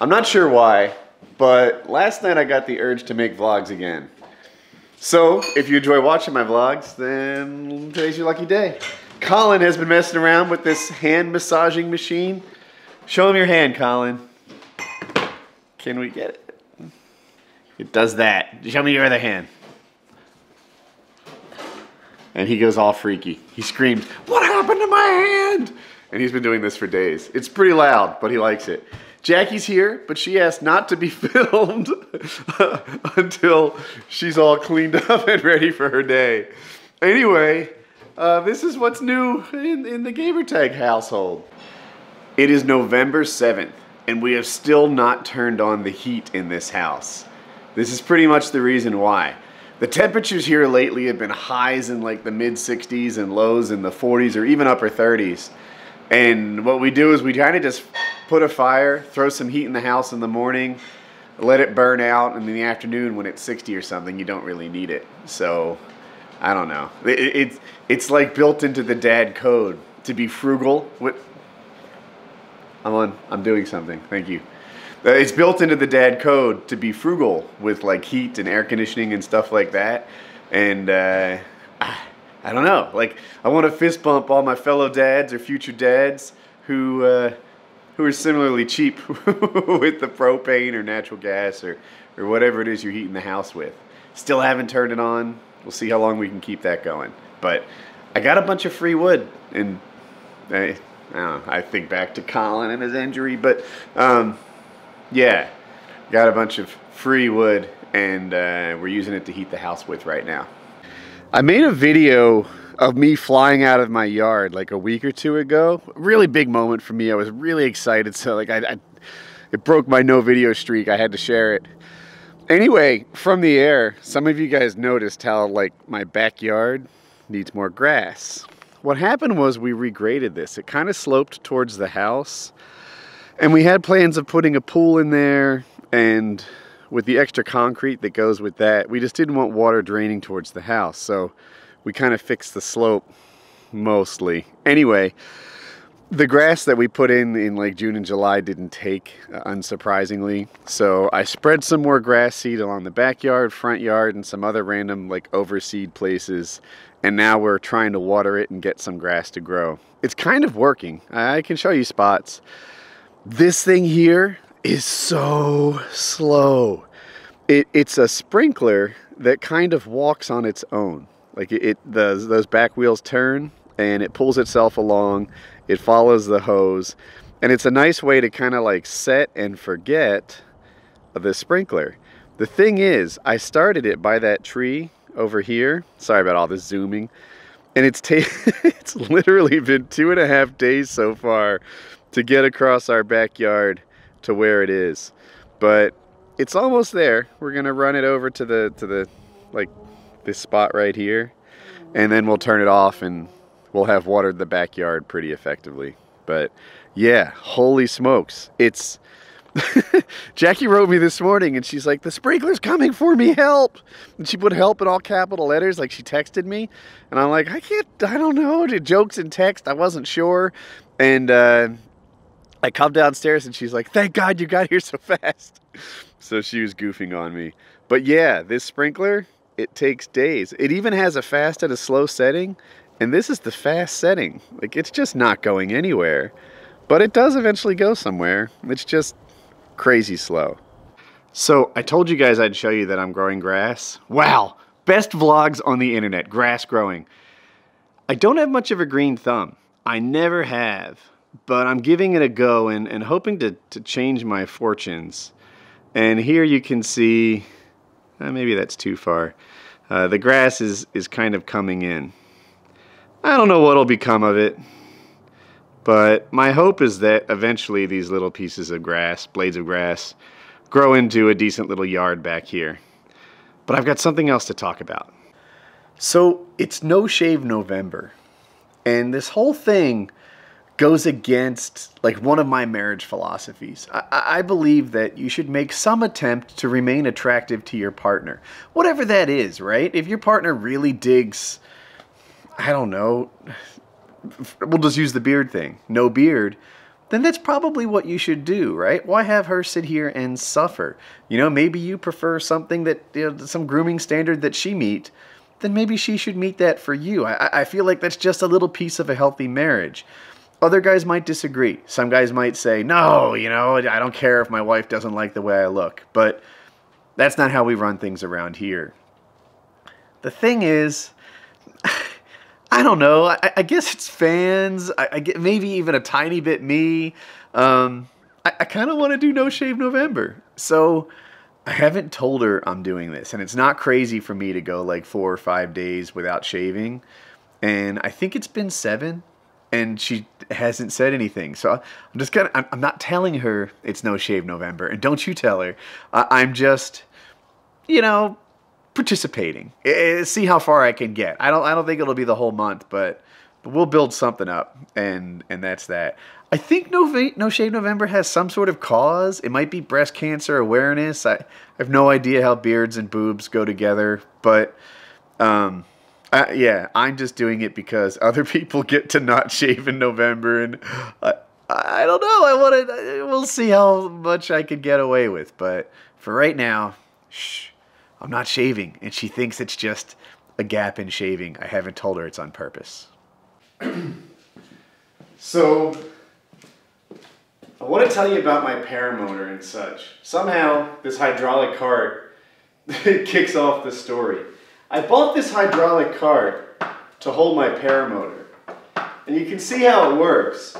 I'm not sure why, but last night I got the urge to make vlogs again. So, if you enjoy watching my vlogs, then today's your lucky day. Colin has been messing around with this hand massaging machine. Show him your hand, Colin. Can we get it? It does that. Show me your other hand. And he goes all freaky. He screams, What happened to my hand? And he's been doing this for days. It's pretty loud, but he likes it. Jackie's here, but she asked not to be filmed until she's all cleaned up and ready for her day. Anyway, uh, this is what's new in, in the Gamertag household. It is November 7th, and we have still not turned on the heat in this house. This is pretty much the reason why. The temperatures here lately have been highs in like the mid 60s and lows in the 40s or even upper 30s. And what we do is we kind of just put a fire, throw some heat in the house in the morning, let it burn out, and in the afternoon when it's 60 or something, you don't really need it. So, I don't know. It, it, it's it's like built into the dad code to be frugal. With I'm on. I'm doing something. Thank you. Uh, It's built into the dad code to be frugal with like heat and air conditioning and stuff like that. And uh, I don't know. Like I want to fist bump all my fellow dads or future dads who uh, who are similarly cheap with the propane or natural gas or or whatever it is you're heating the house with. Still haven't turned it on. We'll see how long we can keep that going. But I got a bunch of free wood and I, I know. I think back to Colin and his injury, but um, yeah, got a bunch of free wood and uh, we're using it to heat the house with right now. I made a video of me flying out of my yard like a week or two ago. Really big moment for me. I was really excited. So like I, I it broke my no video streak. I had to share it. Anyway, from the air, some of you guys noticed how like my backyard needs more grass. What happened was we regraded this. It kind of sloped towards the house. And we had plans of putting a pool in there and with the extra concrete that goes with that, we just didn't want water draining towards the house. So we kind of fixed the slope mostly. Anyway, the grass that we put in in like June and July didn't take, uh, unsurprisingly. So I spread some more grass seed along the backyard, front yard, and some other random like overseed places. And now we're trying to water it and get some grass to grow. It's kind of working. I can show you spots. This thing here is so slow. It, it's a sprinkler that kind of walks on its own. Like it, it the, those back wheels turn and it pulls itself along. It follows the hose. And it's a nice way to kind of like set and forget the sprinkler. The thing is, I started it by that tree over here. Sorry about all this zooming. And it's it's literally been two and a half days so far to get across our backyard to where it is. But it's almost there. We're gonna run it over to the to the like this spot right here, and then we'll turn it off and we'll have watered the backyard pretty effectively. But yeah, holy smokes, it's. Jackie wrote me this morning and she's like, the sprinkler's coming for me, help. And she put help in all capital letters, like she texted me. And I'm like, I can't, I don't know. Jokes in text, I wasn't sure. And uh, I come downstairs and she's like, thank God you got here so fast. So she was goofing on me. But yeah, this sprinkler, it takes days. It even has a fast and a slow setting. And this is the fast setting. Like it's just not going anywhere. But it does eventually go somewhere. It's just crazy slow. So I told you guys I'd show you that I'm growing grass. Wow, best vlogs on the internet, grass growing. I don't have much of a green thumb. I never have, but I'm giving it a go and, and hoping to, to change my fortunes. And here you can see, uh, maybe that's too far. Uh, the grass is, is kind of coming in. I don't know what'll become of it, but my hope is that eventually these little pieces of grass, blades of grass, grow into a decent little yard back here. But I've got something else to talk about. So it's No Shave November, and this whole thing goes against like one of my marriage philosophies. I, I believe that you should make some attempt to remain attractive to your partner, whatever that is, right? If your partner really digs, I don't know, we'll just use the beard thing, no beard, then that's probably what you should do, right? Why have her sit here and suffer? You know, maybe you prefer something that, you know, some grooming standard that she meet, then maybe she should meet that for you. I, I feel like that's just a little piece of a healthy marriage. Other guys might disagree. Some guys might say, no, you know, I don't care if my wife doesn't like the way I look. But that's not how we run things around here. The thing is, I don't know. I, I guess it's fans. I, I, get maybe even a tiny bit me. Um, I, I kind of want to do No Shave November. So I haven't told her I'm doing this. And it's not crazy for me to go like four or five days without shaving. And I think it's been seven. And she hasn't said anything. So I'm just of, I'm, I'm, not telling her it's No Shave November. And don't you tell her. I'm just, you know, participating. see how far I can get. I don't I don't think it'll be the whole month, but but we'll build something up, and and that's that. I think No No Shave November has some sort of cause. It might be breast cancer awareness. I, I have no idea how beards and boobs go together, but um, I, yeah, I'm just doing it because other people get to not shave in November, and I, I don't know. I want to. We'll see how much I can get away with, but for right now, shh. I'm not shaving, and she thinks it's just a gap in shaving. I haven't told her it's on purpose. so, I want to tell you about my paramotor and such. Somehow, this hydraulic cart kicks off the story. I bought this hydraulic cart to hold my paramotor. And you can see how it works.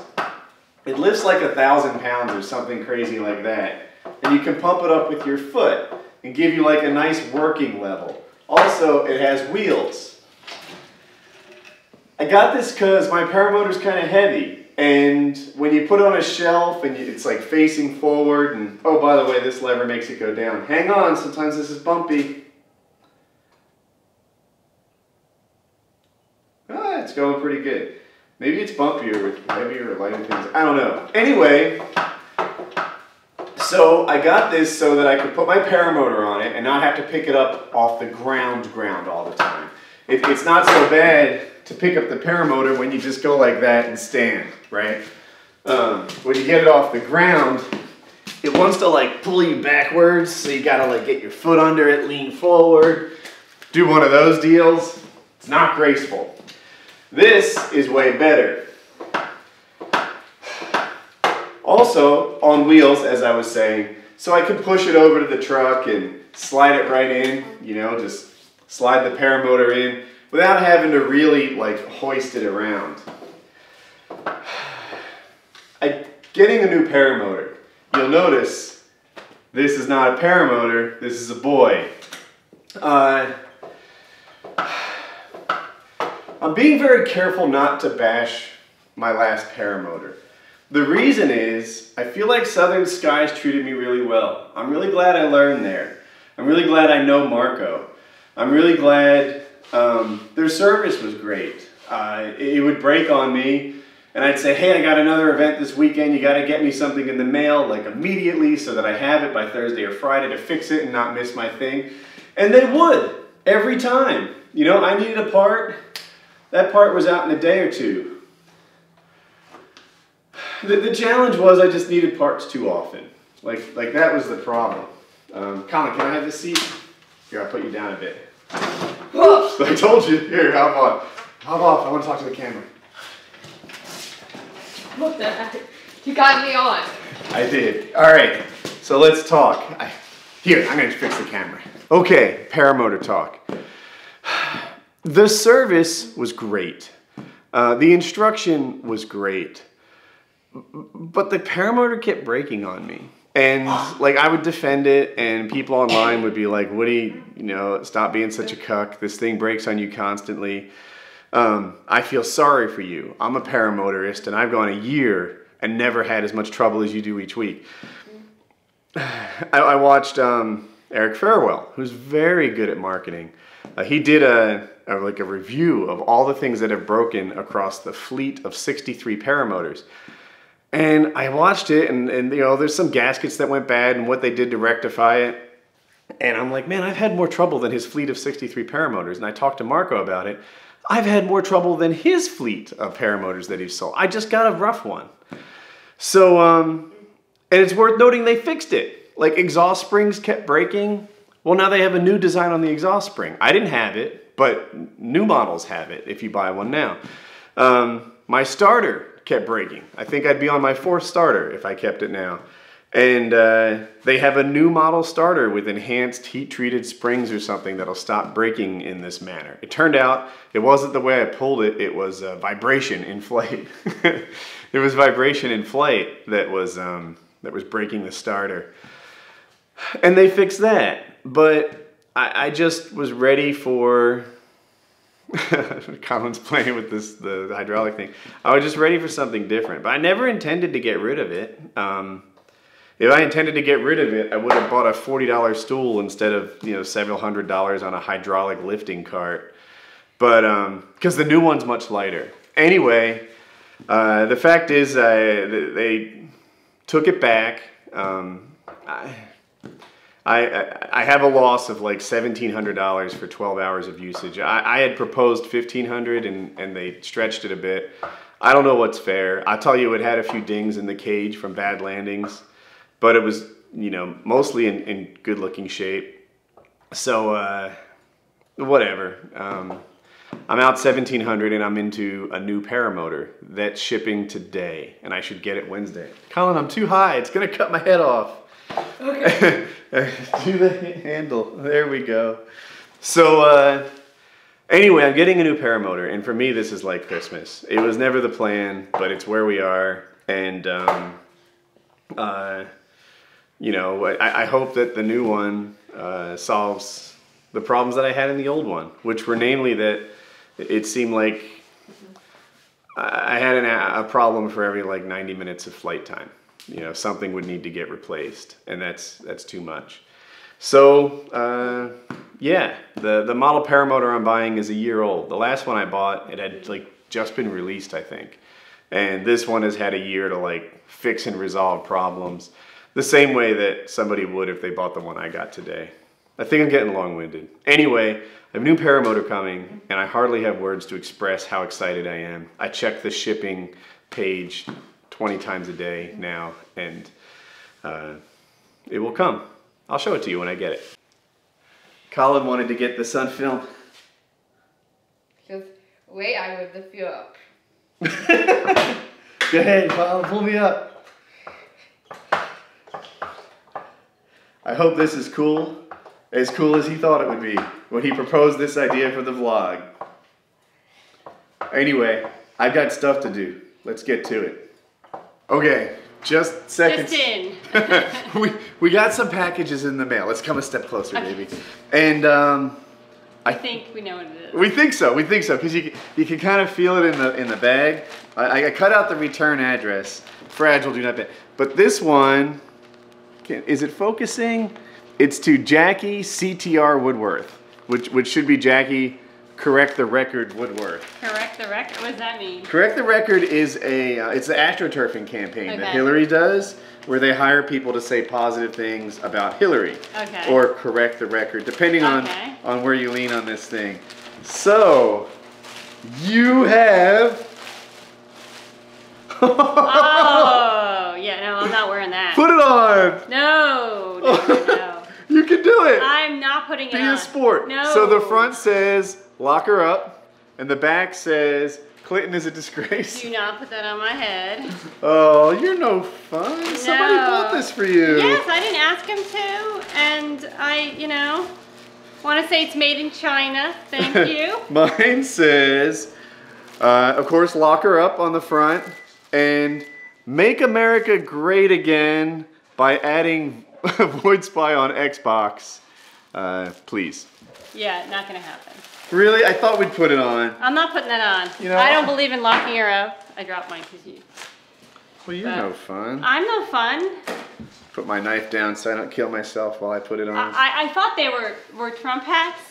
It lifts like a thousand pounds or something crazy like that. And you can pump it up with your foot and give you like a nice working level. Also, it has wheels. I got this because my paramotor is kind of heavy. And when you put it on a shelf and it's like facing forward, and oh, by the way, this lever makes it go down. Hang on, sometimes this is bumpy. Ah, it's going pretty good. Maybe it's bumpier with heavier lighter things. I don't know. Anyway, so I got this so that I could put my paramotor on it and not have to pick it up off the ground ground all the time. It, it's not so bad to pick up the paramotor when you just go like that and stand, right? Um, when you get it off the ground, it wants to like pull you backwards, so you gotta like get your foot under it, lean forward, do one of those deals. It's not graceful. This is way better. Also on wheels, as I was saying, so I could push it over to the truck and slide it right in, you know, just slide the paramotor in without having to really like hoist it around. I, getting a new paramotor, you'll notice this is not a paramotor, this is a boy. Uh, I'm being very careful not to bash my last paramotor. The reason is, I feel like Southern Skies treated me really well. I'm really glad I learned there. I'm really glad I know Marco. I'm really glad um, their service was great. Uh, it would break on me, and I'd say, hey, I got another event this weekend. You got to get me something in the mail, like immediately, so that I have it by Thursday or Friday to fix it and not miss my thing. And they would, every time. You know, I needed a part. That part was out in a day or two. The, the challenge was I just needed parts too often. Like, like that was the problem. Um, Colin, can I have this seat? Here, I'll put you down a bit. Oops, I told you. Here, hop on. Hop off, I want to talk to the camera. What the heck? You got me on. I did. All right, so let's talk. I, here, I'm going to fix the camera. Okay, paramotor talk. The service was great. Uh, the instruction was great. But the paramotor kept breaking on me. And like i would defend it and people online would be like "Woody, you know stop being such a cuck. This thing breaks on you constantly. Um, i feel sorry for you. I'm a paramotorist and i've gone a year and never had as much trouble as you do each week. I, I watched um, eric farwell who's very good at marketing uh, he did a, a like a review of all the things that have broken across the fleet of 63 paramotors and I watched it, and, and you know, there's some gaskets that went bad and what they did to rectify it. And I'm like, man, I've had more trouble than his fleet of 63 paramotors. And I talked to Marco about it. I've had more trouble than his fleet of paramotors that he's sold. I just got a rough one. So, um, and it's worth noting they fixed it. Like exhaust springs kept breaking. Well, now they have a new design on the exhaust spring. I didn't have it, but new models have it if you buy one now. Um, my starter kept breaking. I think I'd be on my fourth starter if I kept it now. And uh, they have a new model starter with enhanced heat treated springs or something that'll stop breaking in this manner. It turned out it wasn't the way I pulled it, it was uh, vibration in flight. it was vibration in flight that was, um, that was breaking the starter. And they fixed that. But I, I just was ready for Colin's playing with this the hydraulic thing. I was just ready for something different, but I never intended to get rid of it. Um, if I intended to get rid of it, I would have bought a forty dollar stool instead of you know several hundred dollars on a hydraulic lifting cart. But because um, the new one's much lighter. Anyway, uh, the fact is, uh, they took it back. Um, I, I, I have a loss of like $1,700 for 12 hours of usage. I, I had proposed 1500 and, and they stretched it a bit. I don't know what's fair. I'll tell you, it had a few dings in the cage from bad landings, but it was, you know, mostly in, in good looking shape. So, uh, whatever. Um, I'm out 1700 and I'm into a new paramotor that's shipping today and I should get it Wednesday. Colin, I'm too high. It's going to cut my head off. Okay. Do the handle. There we go. So, uh, anyway, I'm getting a new paramotor, and for me, this is like Christmas. It was never the plan, but it's where we are, and um, uh, you know, I, I, hope that the new one uh, solves the problems that I had in the old one, which were namely that it seemed like I had an, a problem for every like 90 minutes of flight time you know something would need to get replaced and that's that's too much. So uh, yeah the the model paramotor i'm buying is a year old. The last one i bought it had like just been released i think. And this one has had a year to like fix and resolve problems the same way that somebody would if they bought the one i got today. I think i'm getting long-winded. Anyway I have a new paramotor coming, and I hardly have words to express how excited I am. I checked the shipping page 20 times a day now, and uh, it will come. I'll show it to you when I get it. Colin wanted to get the sun film. Just wait, I whip the fuel up. Go ahead, Colin, pull me up. I hope this is cool. As cool as he thought it would be when he proposed this idea for the vlog. Anyway, I've got stuff to do. Let's get to it. Okay, just seconds. Just in. we we got some packages in the mail. Let's come a step closer, okay. baby. And um, I think we know what it is. We think so. We think so because you you can kind of feel it in the in the bag. I, I cut out the return address. Fragile, do not bet. But this one, can, is it focusing? It's to Jackie CTR Woodworth, which which should be Jackie Correct the Record Woodworth. Correct the Record? What does that mean? Correct the Record is a, uh, it's the astroturfing campaign okay. that Hillary does where they hire people to say positive things about Hillary. Okay. Or correct the record, depending okay. on, on where you lean on this thing. So, you have... oh, yeah, no, I'm not wearing that. Put it on! No, no, no. you can do it! I'm not putting it Be on. Be a sport. No. So the front says lock her up, and the back says Clinton is a disgrace. Do not put that on my head. Oh, you're no fun. No. Somebody bought this for you. Yes, I didn't ask him to, and I, you know, want to say it's made in China. Thank you. Mine says, uh, of course, lock her up on the front, and make America great again by adding Void Spy on Xbox. Uh, please. Yeah, not gonna happen. Really? I thought we'd put it on. I'm not putting that on. You know, I don't believe in locking her up. I dropped mine because you. Well, you're no fun. I'm no fun. Put my knife down so I don't kill myself while I put it on. I, I thought they were, were Trump hats,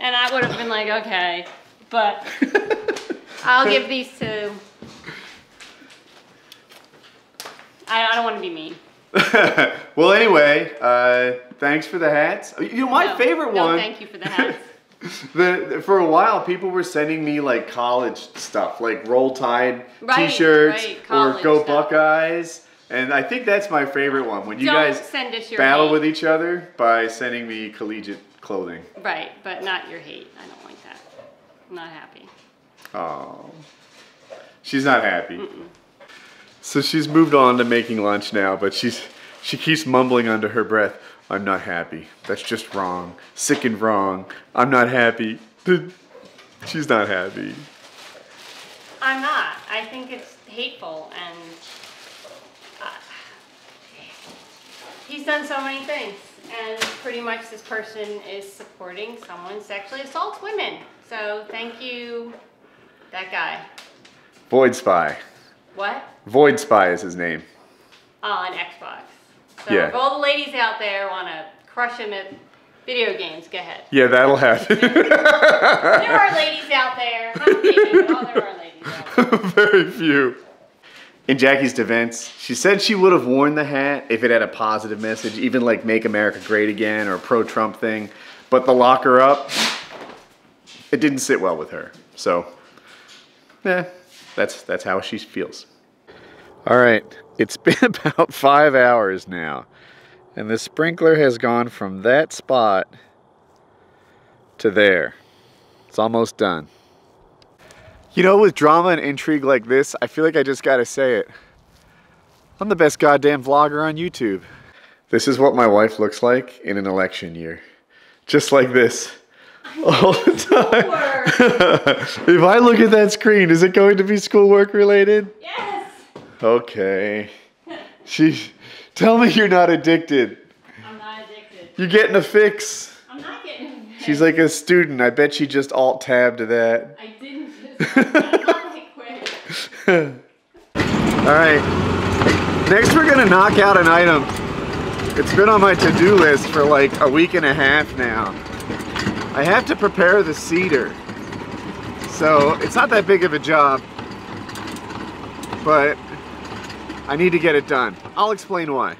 and I would have been like, okay, but I'll give these to. I, I don't want to be mean. well, anyway, uh, thanks for the hats. You know, my no, favorite no, one. thank you for the hats. the, for a while, people were sending me like college stuff, like Roll Tide right, T-shirts right, or Go stuff. Buckeyes. And I think that's my favorite one when you Don't guys send us your battle hate. with each other by sending me collegiate clothing. Right, but not your hate. I don't like that. I'm not happy. Oh, she's not happy. So she's moved on to making lunch now, but she's she keeps mumbling under her breath. I'm not happy. That's just wrong. Sick and wrong. I'm not happy. She's not happy. I'm not. I think it's hateful and uh, he's done so many things. And pretty much this person is supporting someone sexually assaults women. So thank you, that guy. Void Spy. What? Void Spy is his name. On Xbox. So Yeah. if all the ladies out there want to crush him at video games, go ahead. Yeah, that'll happen. There are ladies out there. Not many, all there are ladies out there. Very few. In Jackie's defense, she said she would have worn the hat if it had a positive message, even like "Make America Great Again" or a pro-Trump thing. But the lock her up, it didn't sit well with her. So, yeah, that's that's how she feels. All right, it's been about five hours now, and the sprinkler has gone from that spot to there. It's almost done. You know, with drama and intrigue like this, I feel like I just gotta say it. I'm the best goddamn vlogger on YouTube. This is what my wife looks like in an election year. Just like this. All the time. if I look at that screen, is it going to be schoolwork related? Yes! Okay. She, tell me you're not addicted. I'm not addicted. You're getting a fix. I'm not getting She's like a student. I bet she just alt tabbed to that. I didn't just. I quit. All right. Next, we're gonna knock out an item. It's been on my to-do list for like a week and a half now. I have to prepare the seeder. So it's not that big of a job, but I need to get it done. I'll explain why.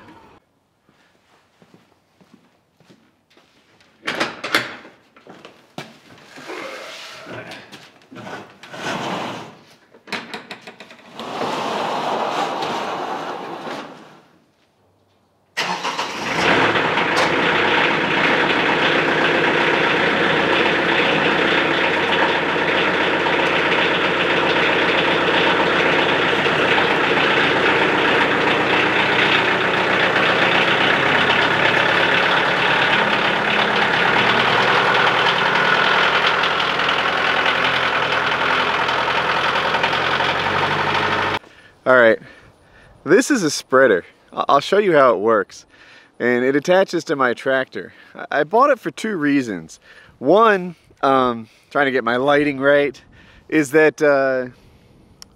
All right, this is a spreader. I'll show you how it works. And it attaches to my tractor. I- bought it for two reasons. One, um, trying to get my lighting right, is that, uh,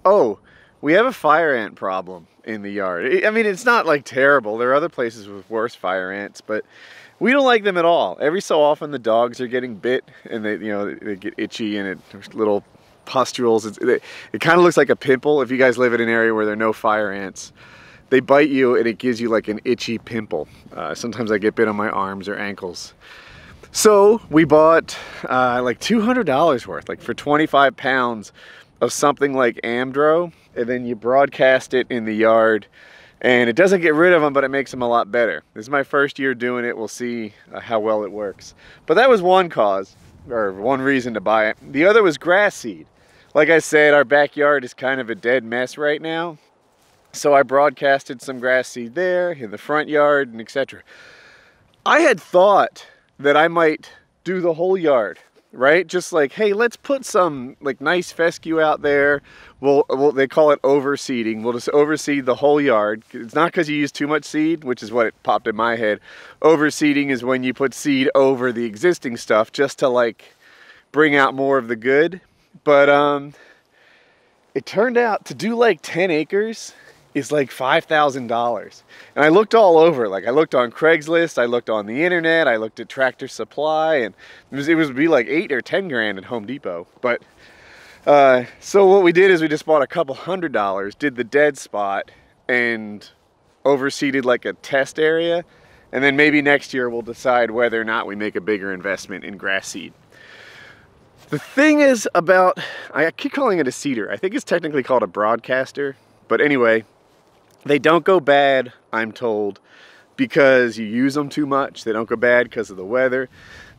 oh, we have a fire ant problem in the yard. I- mean, it's not like terrible. There are other places with worse fire ants, but we don't like them at all. Every so often the dogs are getting bit and they, you know, they get itchy and it, there's little pustules. It it kind of looks like a pimple if you guys live in an area where there are no fire ants. They bite you and it gives you like an itchy pimple. Uh, sometimes I get bit on my arms or ankles. So we bought uh, like $200 worth, like for 25 pounds of something like Amdro, and then you broadcast it in the yard. And it doesn't get rid of them, but it makes them a lot better. This is my first year doing it. We'll see uh, how well it works. But that was one cause, or one reason to buy it. The other was grass seed. Like I said, our backyard is kind of a dead mess right now. So I broadcasted some grass seed there, in the front yard, and etc. I had thought that I might do the whole yard, right? Just like, hey, let's put some like nice fescue out there. We'll, we'll they call it overseeding. We'll just overseed the whole yard. It's not because you use too much seed, which is what it popped in my head. Overseeding is when you put seed over the existing stuff just to like bring out more of the good. But um, it turned out to do like 10 acres is like $5,000. And I looked all over, like I looked on Craigslist, I looked on the internet, I looked at Tractor Supply, and it was, it was be like eight or 10 grand at Home Depot. But, uh, so what we did is we just bought a couple hundred dollars, did the dead spot, and overseeded like a test area. And then maybe next year we'll decide whether or not we make a bigger investment in grass seed. The thing is about, I keep calling it a seeder. I think it's technically called a broadcaster. But anyway, They don't go bad, I'm told, because you use them too much. They don't go bad because of the weather.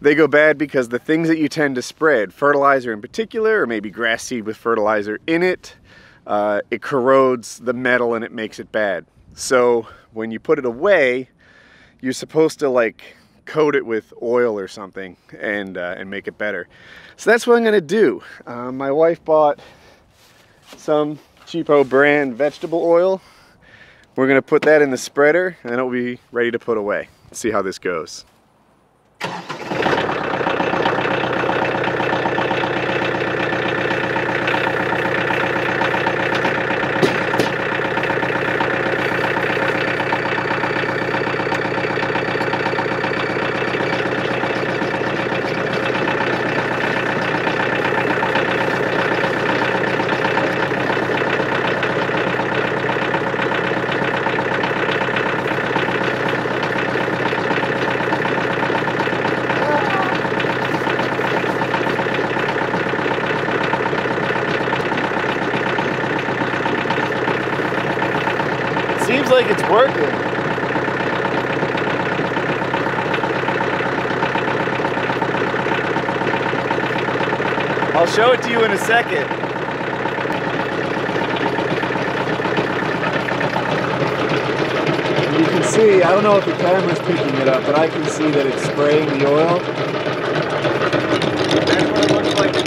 They go bad because the things that you tend to spread, fertilizer in particular, or maybe grass seed with fertilizer in it, uh, it corrodes the metal and it makes it bad. So when you put it away, you're supposed to like coat it with oil or something and uh, and make it better. So that's what I'm gonna do. Uh, my wife bought some cheapo brand vegetable oil. We're gonna put that in the spreader and it'll be ready to put away. Let's see how this goes. Seems like it's working. I'll show it to you second. You can see, I don't know if the camera's picking it up, but I can see that it's spraying the oil. That's what it looks like in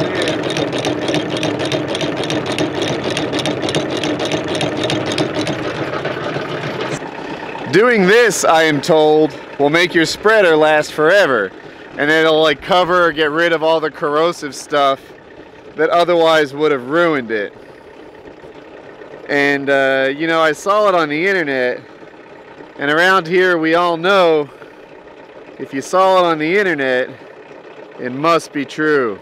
here. Doing this, I am told, will make your spreader last forever. And it'll like cover or get rid of all the corrosive stuff that otherwise would have ruined it. And, uh, you know, I saw it on the internet. And around here, we all know if you saw it on the internet, it must be true.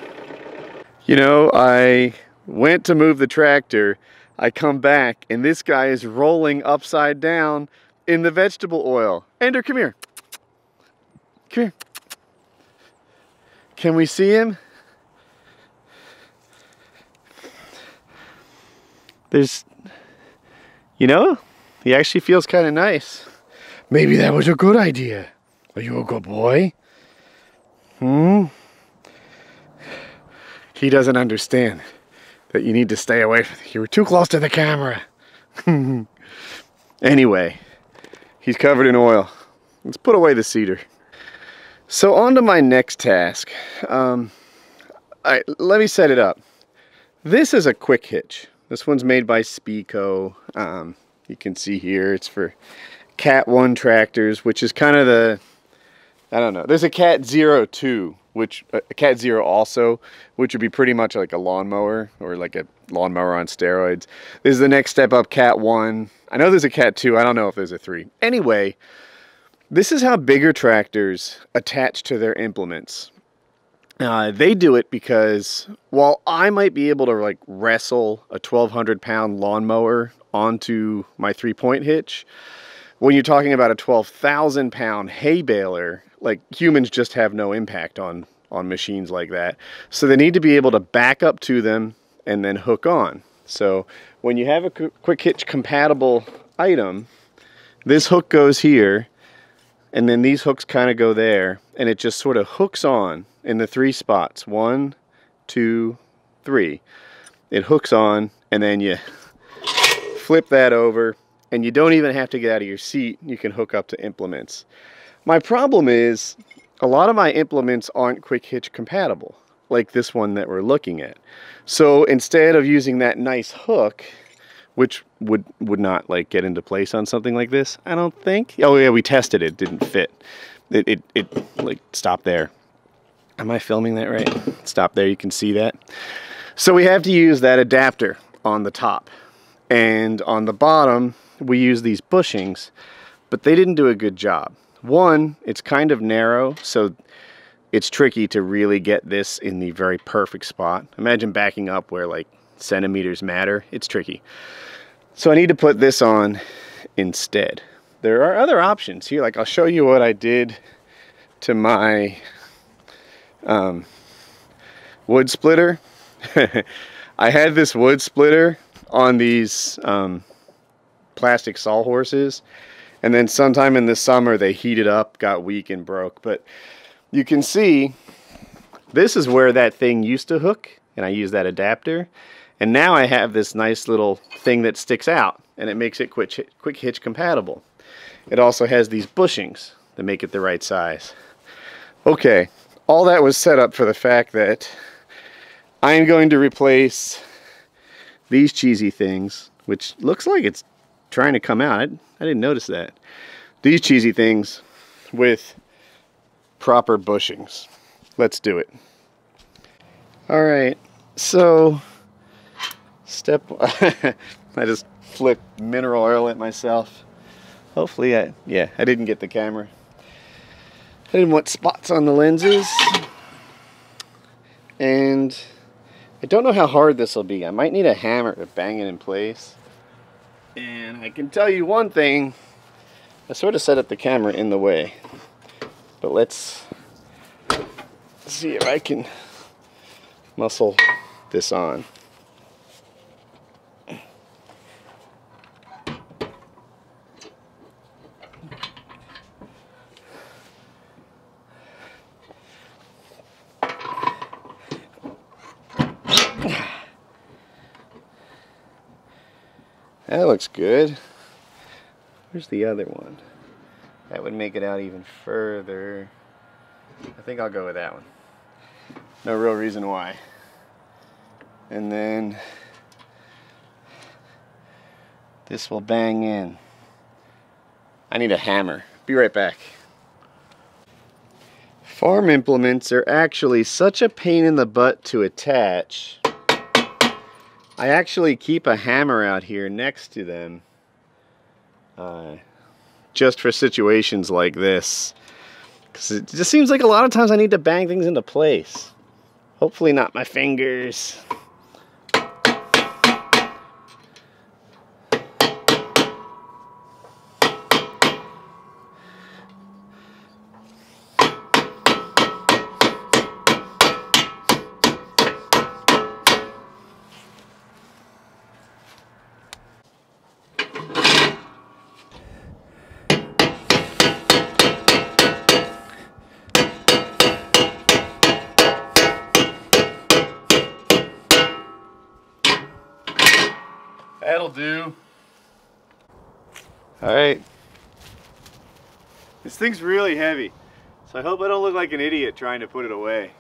You know, I went to move the tractor. I come back, and this guy is rolling upside down in the vegetable oil. Ender, come here. Come here. Can we see him? There's, you know, he actually feels kind of nice. Maybe that was a good idea. Are you a good boy? Hmm? He doesn't understand that you need to stay away from You were too close to the camera. anyway, he's covered in oil. Let's put away the seeder. So on to my next task. Um, all right, let me set it up. This is a quick hitch. This one's made by Speeco. Um, you can see here it's for Cat 1 tractors, which is kind of the, I don't know. There's a Cat 0 too, which, uh, a Cat 0 also, which would be pretty much like a lawnmower or like a lawnmower on steroids. This is the next step up, Cat 1. I know there's a Cat 2. I don't know if there's a 3. Anyway, this is how bigger tractors attach to their implements. Uh, they do it because while I might be able to like wrestle a 1200 pound lawnmower onto my three point hitch, when you're talking about a 12,000 pound hay baler, like humans just have no impact on on machines like that. So they need to be able to back up to them and then hook on. So when you have a quick hitch compatible item, this hook goes here and then these hooks kind of go there and it just sort of hooks on in the three spots one two three it hooks on and then you flip that over and you don't even have to get out of your seat you can hook up to implements my problem is a lot of my implements aren't quick hitch compatible like this one that we're looking at so instead of using that nice hook which would would not like get into place on something like this. I don't think. Oh yeah, we tested it. Didn't fit. It it, it like stopped there. Am I filming that right? Stop there. You can see that. So we have to use that adapter on the top, and on the bottom we use these bushings, but they didn't do a good job. One, it's kind of narrow, so it's tricky to really get this in the very perfect spot. Imagine backing up where like centimeters matter. It's tricky. So I need to put this on instead. There are other options here. Like I'll show you what I did to my um, wood splitter. I had this wood splitter on these um, plastic sawhorses. And then sometime in the summer, they heated up, got weak, and broke. But you can see this is where that thing used to hook, and I use that adapter. And now I have this nice little thing that sticks out, and it makes it quick, quick hitch compatible. It also has these bushings that make it the right size. Okay, all that was set up for the fact that I am going to replace these cheesy things, which looks like it's trying to come out. I, I didn't notice that. These cheesy things with proper bushings. Let's do it. All right, so step, I just flicked mineral oil at myself. Hopefully, I, yeah, I didn't get the camera. I didn't want spots on the lenses. And I don't know how hard this will be. I might need a hammer to bang it in place. And I can tell you one thing. I sort of set up the camera in the way. But let's see if I can muscle this on. That looks good. Where's the other one? That would make it out even further. I think I'll go with that one. No real reason why. And then this will bang in. I need a hammer. Be right back. Farm implements are actually such a pain in the butt to attach. I actually keep a hammer out here next to them uh, just for situations like this. Because it just seems like a lot of times I need to bang things into place. Hopefully not my fingers. That'll do. All right. Thing's really heavy, so I hope I don't look like an idiot trying to put it away.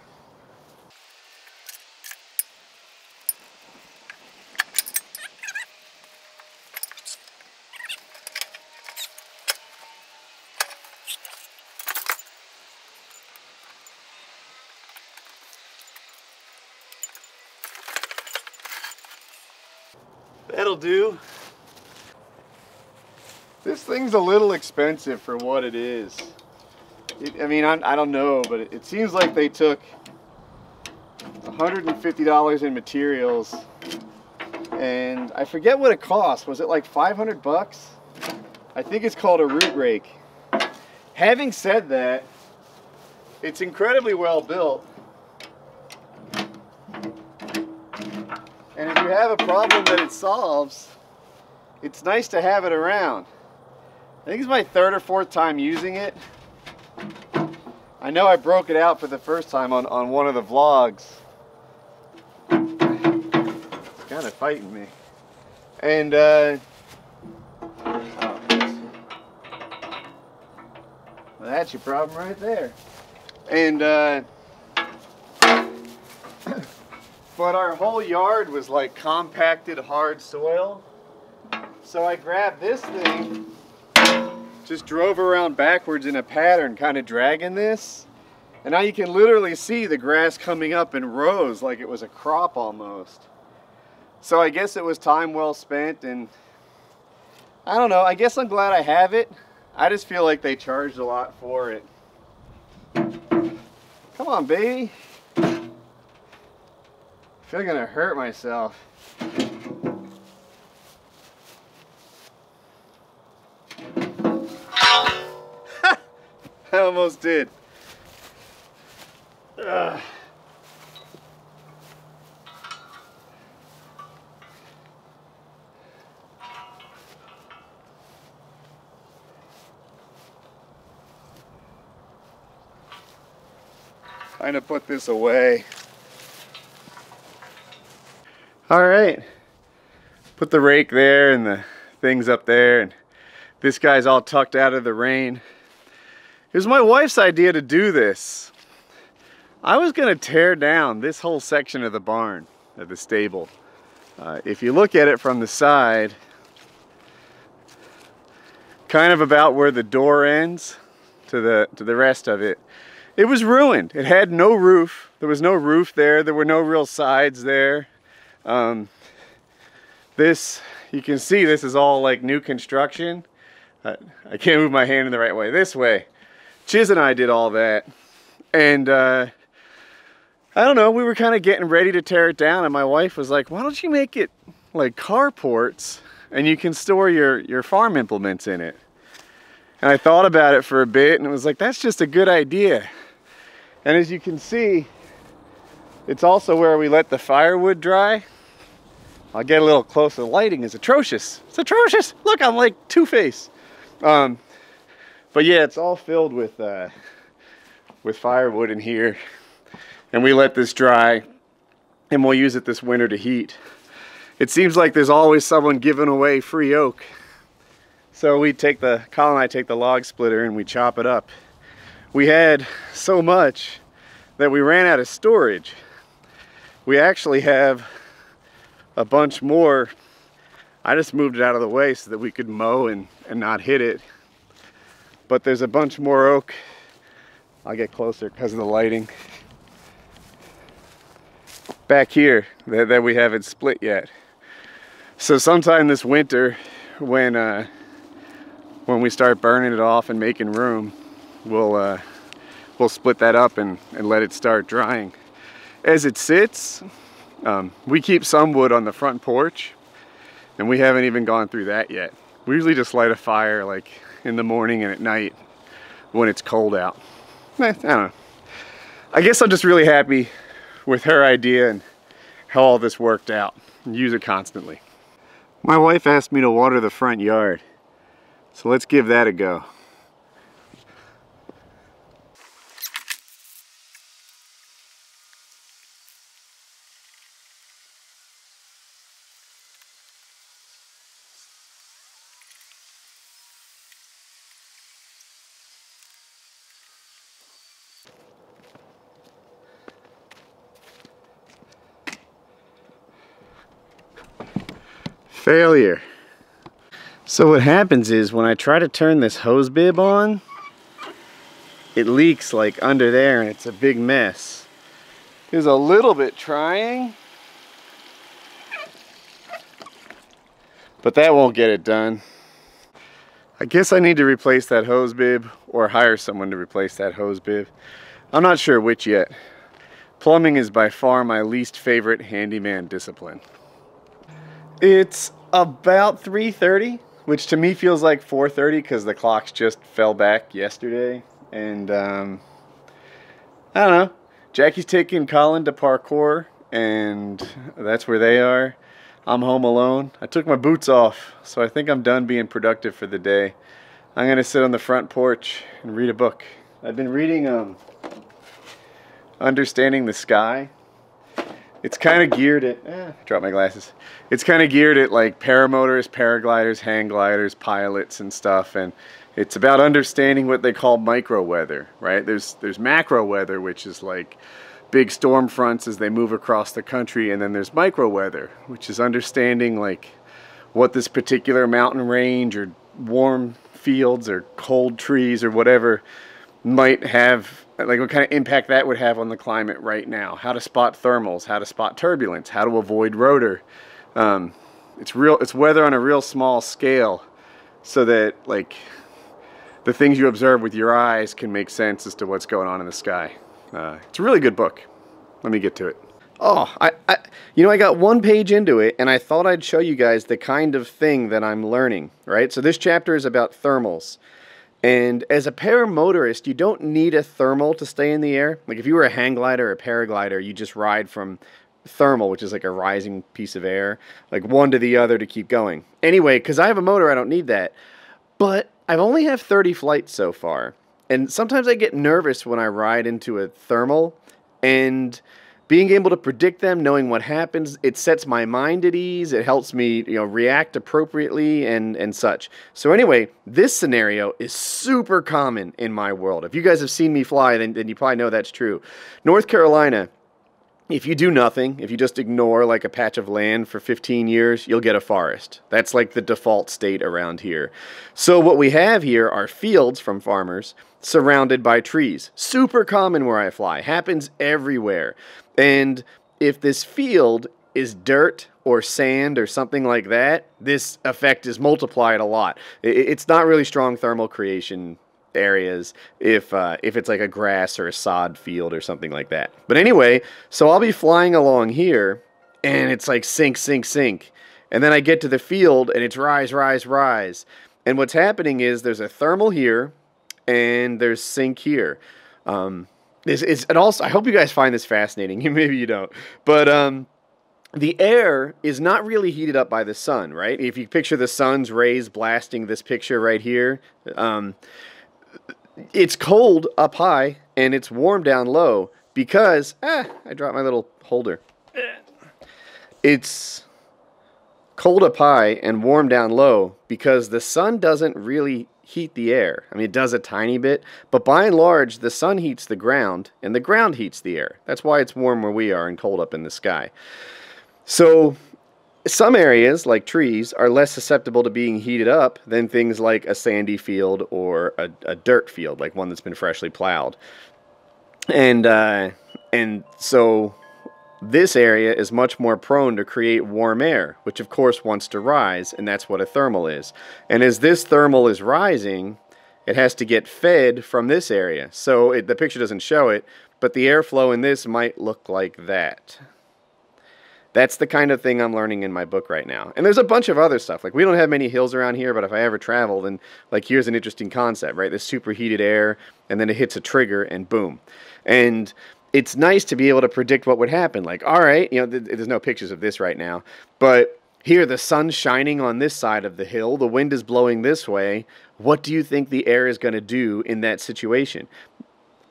That'll do. This thing's a little expensive for what it is. It, I mean, I'm, I, don't know, but it, it seems like they took $150 in materials and I forget what it cost. Was it like 500 bucks? I think it's called a root rake. Having said that, it's incredibly well built. And if you have a problem that it solves, it's nice to have it around. I think it's my third or fourth time using it. I know I broke it out for the first time on, on one of the vlogs. It's kind of fighting me. And, uh, oh, well, that's your problem right there. And, uh, but our whole yard was like compacted hard soil. So I grabbed this thing, just drove around backwards in a pattern, kind of dragging this. And now you can literally see the grass coming up in rows like it was a crop almost. So I guess it was time well spent and I don't know, I guess I'm glad I have it. I just feel like they charged a lot for it. Come on, baby. I feel like I'm gonna hurt myself. I almost did. Ugh. Time to put this away. All right, put the rake there and the things up there and this guy's all tucked out of the rain. It was my wife's idea to do this. I was gonna tear down this whole section of the barn, of the stable. Uh, if you look at it from the side, kind of about where the door ends to the, to the rest of it, it was ruined. It had no roof. There was no roof there. There were no real sides there. Um, this, you can see this is all like new construction. I, I can't move my hand in the right way. This way. Chiz and I did all that. And uh, I don't know, we were kind of getting ready to tear it down and my wife was like, why don't you make it like carports and you can store your, your farm implements in it. And I thought about it for a bit and it was like, that's just a good idea. And as you can see, it's also where we let the firewood dry. I'll get a little closer. The lighting is atrocious. It's atrocious. Look, I'm like Two-Face. Um, but yeah, it's all filled with uh, with firewood in here, and we let this dry, and we'll use it this winter to heat. It seems like there's always someone giving away free oak. So we take the, Colin and I take the log splitter and we chop it up. We had so much that we ran out of storage. We actually have a bunch more I just moved it out of the way so that we could mow and, and not hit it. But there's a bunch more oak. I'll get closer because of the lighting. Back here that, that we haven't split yet. So sometime this winter when uh, when we start burning it off and making room, we'll uh, we'll split that up and, and let it start drying. As it sits, um, we keep some wood on the front porch and we haven't even gone through that yet. We usually just light a fire like in the morning and at night when it's cold out. I don't know. I guess I'm just really happy with her idea and how all this worked out use it constantly. My wife asked me to water the front yard, so let's give that a go. Failure. So what happens is when I try to turn this hose bib on, it leaks like under there and it's a big mess. There's a little bit trying, but that won't get it done. I guess I need to replace that hose bib or hire someone to replace that hose bib. I'm not sure which yet. Plumbing is by far my least favorite handyman discipline. It's about 3.30, which to me feels like 4.30 because the clocks just fell back yesterday. And um, I don't know. Jackie's taking Colin to parkour and that's where they are. I'm home alone. I took my boots off, so I think I'm done being productive for the day. I'm gonna sit on the front porch and read a book. I've been reading um, Understanding the Sky it's kind of geared at, eh, drop my glasses. It's kind of geared at like paramotors, paragliders, hang gliders, pilots and stuff. And it's about understanding what they call micro weather, right? There's, there's macro weather, which is like big storm fronts as they move across the country. And then there's micro weather, which is understanding like what this particular mountain range or warm fields or cold trees or whatever might have like what kind of impact that would have on the climate right now. How to spot thermals how to spot turbulence how to avoid rotor. Um, it's real it's weather on a real small scale so that like the things you observe with your eyes can make sense as to what's going on in the sky. Uh, it's a really good book. Let me get to it. Oh I, I you know i got one page into it and i thought i'd show you guys the kind of thing that i'm learning right? So this chapter is about thermals and as a paramotorist, you don't need a thermal to stay in the air. Like if you were a hang glider or a paraglider, you just ride from thermal, which is like a rising piece of air, like one to the other to keep going. Anyway, because I have a motor, I don't need that. But I've only have 30 flights so far. And sometimes I get nervous when I ride into a thermal and being able to predict them, knowing what happens, it sets my mind at ease. It helps me, you know, react appropriately and and such. So anyway, this scenario is super common in my world. If you guys have seen me fly, then, then you probably know that's true. North Carolina, if you do nothing, if you just ignore like a patch of land for 15 years, you'll get a forest. That's like the default state around here. So what we have here are fields from farmers surrounded by trees. Super common where I fly, happens everywhere. And if this field is dirt or sand or something like that, this effect is multiplied a lot. It's not really strong thermal creation areas if uh, if it's like a grass or a sod field or something like that. But anyway, so I'll be flying along here, and it's like sink, sink, sink, and then I get to the field and it's rise, rise, rise. And what's happening is there's a thermal here, and there's sink here. Um, this is and also I hope you guys find this fascinating. Maybe you don't, but um, the air is not really heated up by the sun, right? If you picture the sun's rays blasting this picture right here, um, it's cold up high and it's warm down low because ah, I dropped my little holder. It's cold up high and warm down low because the sun doesn't really heat the air. I mean, it does a tiny bit, but by and large, the sun heats the ground and the ground heats the air. That's why it's warm where we are and cold up in the sky. So, some areas, like trees, are less susceptible to being heated up than things like a sandy field or a, a dirt field, like one that's been freshly plowed. And uh, and so this area is much more prone to create warm air, which of course wants to rise, and that's what a thermal is. And as this thermal is rising, it has to get fed from this area. So it, the picture doesn't show it, but the airflow in this might look like that. That's the kind of thing I'm learning in my book right now. And there's a bunch of other stuff. Like we don't have many hills around here, but if I ever travel, then like here's an interesting concept, right? This superheated air, and then it hits a trigger, and boom. And it's nice to be able to predict what would happen. Like, all right, you know, th- there's no pictures of this right now, but here the sun's shining on this side of the hill, the wind is blowing this way. What do you think the air is going to do in that situation?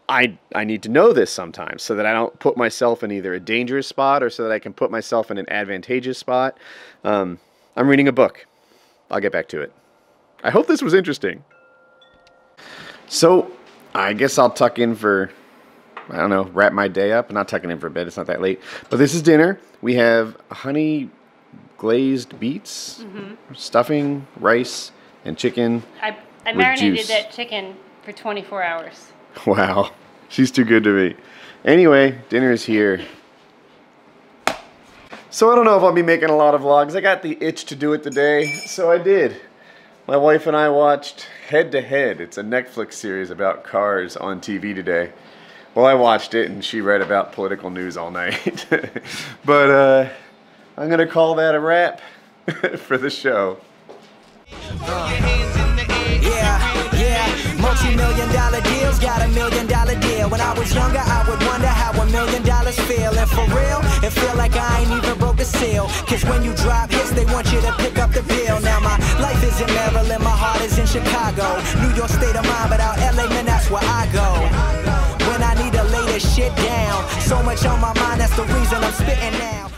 I I need to know this sometimes so that I don't put myself in either a dangerous spot or so that I can put myself in an advantageous spot. Um, I'm reading a book. I'll get back to it. I hope this was interesting. So, I guess I'll tuck in for I don't know, wrap my day up. I'm not tucking in for bed. It's not that late. But this is dinner. We have honey glazed beets, mm-hmm. stuffing, rice, and chicken. I, I marinated juice. that chicken for 24 hours. Wow. She's too good to me. Anyway, dinner is here. So I don't know if I'll be making a lot of vlogs. I got the itch to do it today, so I did. My wife and I watched Head to Head. It's a Netflix series about cars on TV today. Well, I watched it and she read about political news all night. but uh, I'm going to call that a wrap for the show. Yeah, yeah. Multi-million dollar deals got a million dollar deal. When I was younger, I would wonder how a million dollars feel. And for real, it feel like I ain't even broke a seal. Cause when you drop hits, they want you to pick up the bill. Now my life is in Maryland, my heart is in Chicago. New York state of mind, but out LA, man, that's where I go this shit down. So much on my mind, that's the reason I'm spitting now.